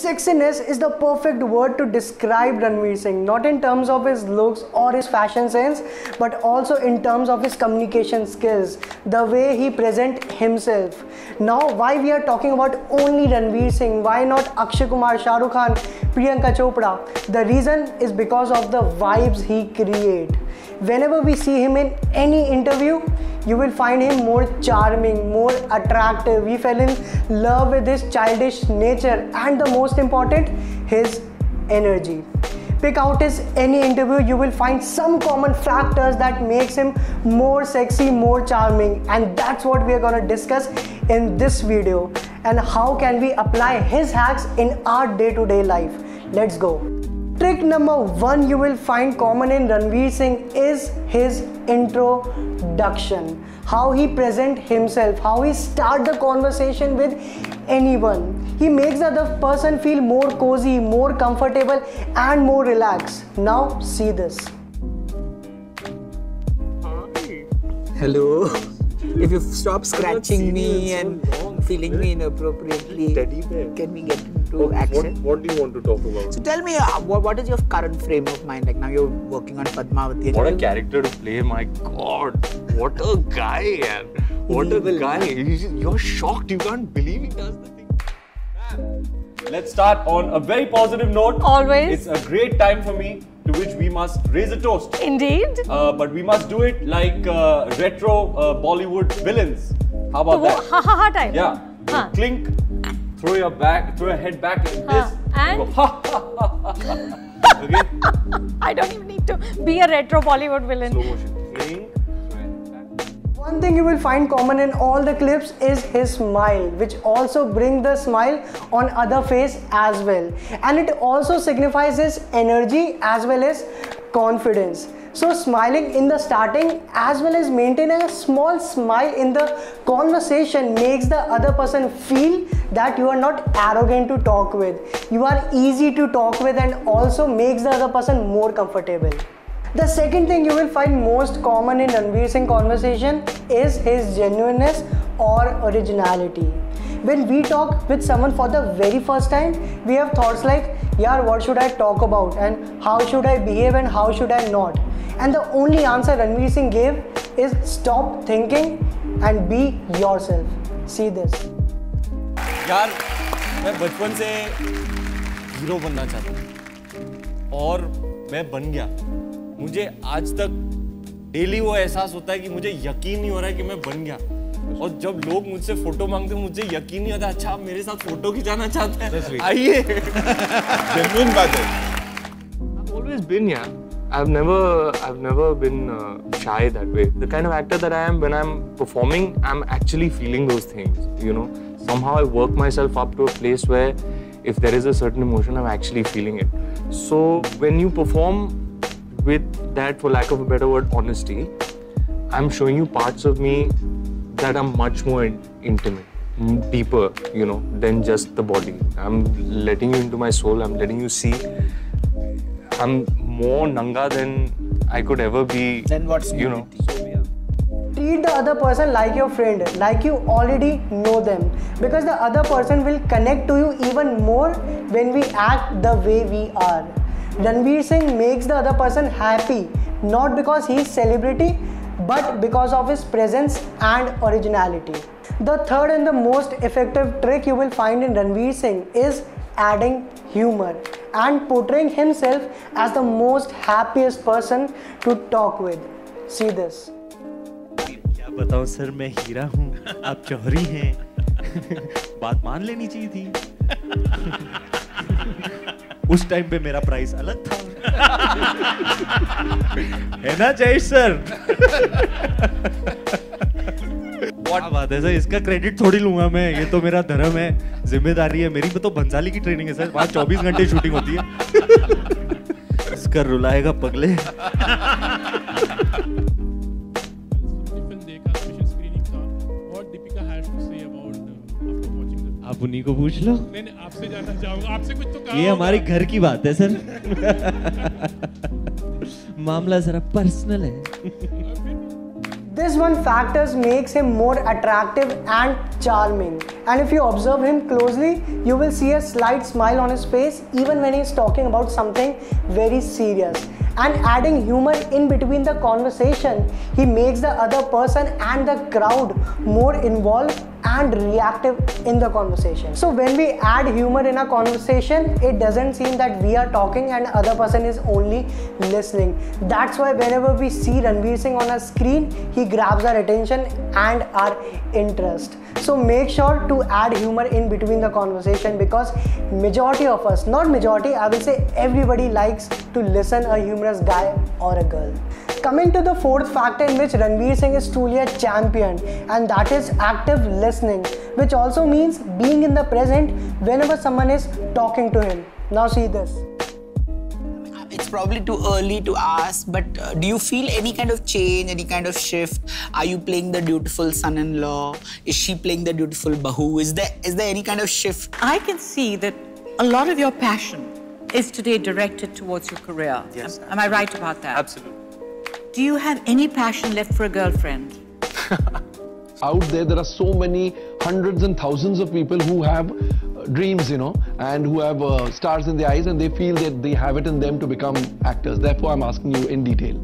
Sexiness is the perfect word to describe Ranveer Singh, not in terms of his looks or his fashion sense, but also in terms of his communication skills, the way he present himself. Now, why we are talking about only Ranveer Singh? Why not Akshay Kumar, Shah Rukh Khan, Priyanka Chopra? The reason is because of the vibes he create. Whenever we see him in any interview, you will find him more charming, more attractive. We fell in love with his childish nature and the most important, his energy. Pick out his any interview, you will find some common factors that makes him more sexy, more charming, and that's what we are gonna discuss in this video. And how can we apply his hacks in our day-to-day life? Let's go. Trick number one you will find common in Ranveer Singh is his introduction. How he present himself, how he start the conversation with anyone. He makes the other person feel more cozy, more comfortable and more relaxed. Now see this. Hello. If you stop scratching me and feeling me inappropriately, can we get to okay, action. What, what, do you want to talk about? So tell me, uh, what, what is your current frame of mind? Like now you're working on Padmavati. What a character to play! My God, what a guy! Man. What a guy! You're shocked. You can't believe he does the thing. Let's start on a very positive note. Always. It's a great time for me to which we must raise a toast. Indeed. Uh, but we must do it like uh, retro uh, Bollywood villains. How about so, that? Ha ha ha time. Yeah. Huh. Clink throw your back, throw your head back like हाँ. this. And? Go, ha, ha, ha, ha. Okay? I don't even need to be a retro Bollywood villain. Slow motion. Clink, throw your head back. One thing you will find common in all the clips is his smile, which also bring the smile on other face as well. And it also signifies his energy as well as confidence. So smiling in the starting as well as maintaining a small smile in the conversation makes the other person feel that you are not arrogant to talk with. You are easy to talk with and also makes the other person more comfortable. The second thing you will find most common in Ranveer Singh conversation is his genuineness or originality. When we talk with someone for the very first time, we have thoughts like, yeah, what should I talk about and how should I behave and how should I not? And the only answer Ranveer Singh gave is stop thinking and be yourself. See this. यार मैं बचपन से hero बनना चाहता था और मैं बन गया। मुझे आज तक डेली वो एहसास होता है कि मुझे यकीन नहीं हो रहा है कि मैं बन गया। और जब लोग मुझसे फ़ोटो मांगते हैं मुझे यकीन नहीं होता अच्छा आप मेरे साथ फ़ोटो खिंचाना चाहते हैं? आइए। बात है। I've never, I've never been uh, shy that way. The kind of actor that I am, when I'm performing, I'm actually feeling those things. You know, somehow I work myself up to a place where, if there is a certain emotion, I'm actually feeling it. So when you perform with that, for lack of a better word, honesty, I'm showing you parts of me that are much more in- intimate, deeper, you know, than just the body. I'm letting you into my soul. I'm letting you see. I'm more nanga than I could ever be. Then what's you know? treat the other person like your friend like you already know them. Because the other person will connect to you even more when we act the way we are. Ranveer singh makes the other person happy not because he is celebrity but because of his presence and originality. The third and the most effective trick you will find in ranveer singh is adding humor and portraying himself as the most happiest person to talk with. See this. क्या बताऊँ sir मैं हीरा हूँ आप चौहरी हैं। बात मान लेनी चाहिए थी। उस टाइम पे मेरा प्राइस अलग था। है ना जय सर? क्या बात है सर? इसका क्रेडिट थोड़ी लूँगा मैं ये तो मेरा धर्म है। ज़िम्मेदारी है मेरी तो बंसाली की ट्रेनिंग है सर। वहाँ 24 घंटे शूटिंग होती है। इसका रुलाएगा पगले। फ़िल्म देखा स्पेशल स्क्रीनिंग था what Deepika has to say about after watching the आप उन्हीं को पूछ लो। नहीं नहीं आपसे जानना चाहूँगा। आपसे कुछ तो कहा ये। हमारे घर की बात है सर। मामला जरा पर्सनल है। This one factors makes him more attractive and charming. And if you observe him closely, you will see a slight smile on his face even when he's talking about something very serious. And adding humor in between the conversation, he makes the other person and the crowd more involved and reactive in the conversation. So when we add humor in a conversation, it doesn't seem that we are talking and other person is only listening. That's why whenever we see Ranveer Singh on a screen, he grabs our attention and our interest. So make sure to add humor in between the conversation because majority of us, not majority, I will say everybody likes to listen a humorous guy or a girl. Coming to the fourth factor in which Ranveer Singh is truly a champion and that is active listening which also means being in the present whenever someone is talking to him. Now see this. It's probably too early to ask, but uh, do you feel any kind of change, any kind of shift? Are you playing the dutiful son-in-law? Is she playing the dutiful bahu? Is there is there any kind of shift? I can see that a lot of your passion is today directed towards your career. Yes. Am, am I right about that? Absolutely. Do you have any passion left for a girlfriend? out there there are so many hundreds and thousands of people who have uh, dreams you know and who have uh, stars in their eyes and they feel that they have it in them to become actors. Therefore i'm asking you in detail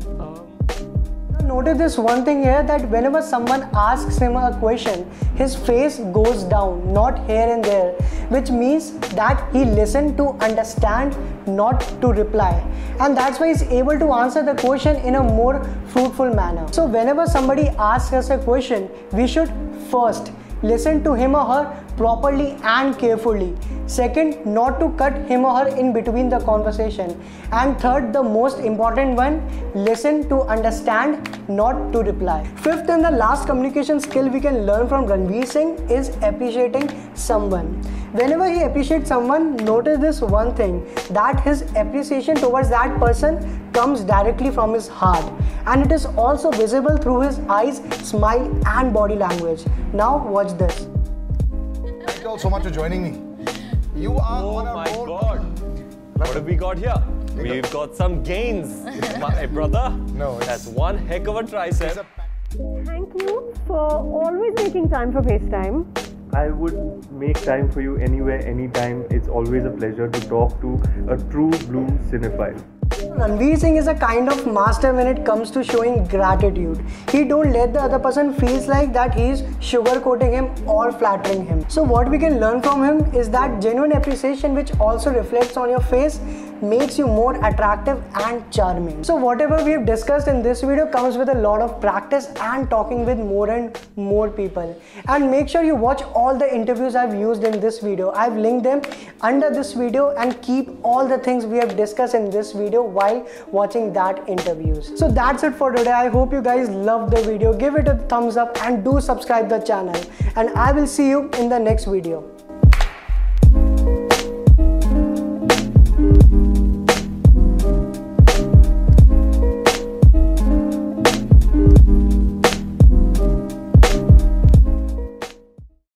Notice this one thing here that whenever someone asks him a question, his face goes down, not here and there, which means that he listened to understand, not to reply. And that's why he's able to answer the question in a more fruitful manner. So, whenever somebody asks us a question, we should first listen to him or her properly and carefully. Second, not to cut him or her in between the conversation. And third, the most important one, listen to understand, not to reply. Fifth and the last communication skill we can learn from Ranveer Singh is appreciating someone. Whenever he appreciates someone, notice this one thing that his appreciation towards that person comes directly from his heart and it is also visible through his eyes, smile, and body language. Now, watch this. Thank you all so much for joining me. You are Oh on a my roll. god. What have we got here? We've got some gains. My brother. No, it's- That's one heck of a tricep. Thank you for always making time for FaceTime. I would make time for you anywhere, anytime. It's always a pleasure to talk to a true blue cinephile. Ranveer Singh is a kind of master when it comes to showing gratitude. He don't let the other person feels like that he's sugarcoating him or flattering him. So what we can learn from him is that genuine appreciation which also reflects on your face makes you more attractive and charming. So whatever we've discussed in this video comes with a lot of practice and talking with more and more people. And make sure you watch all the interviews I've used in this video. I've linked them under this video and keep all the things we have discussed in this video while watching that interviews. So that's it for today. I hope you guys loved the video. Give it a thumbs up and do subscribe the channel. And I will see you in the next video.